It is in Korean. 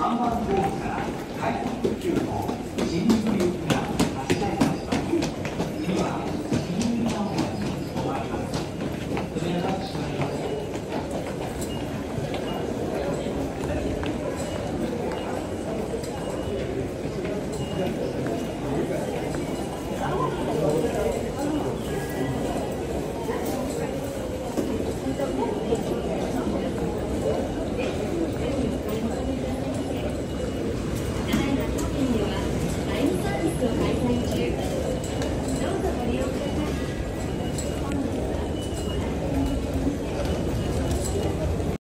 3番号車外国急行